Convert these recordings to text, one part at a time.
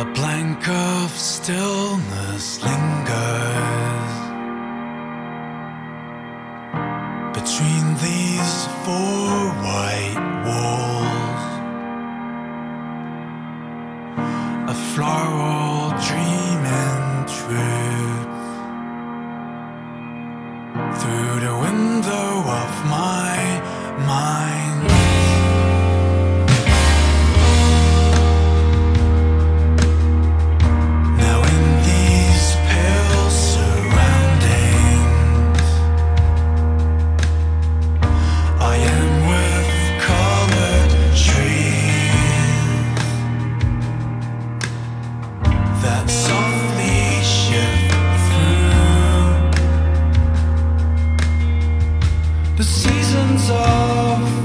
A blank of stillness lingers between these four white walls. A floral dream intrudes through. the seasons of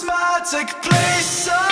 cosmetic place.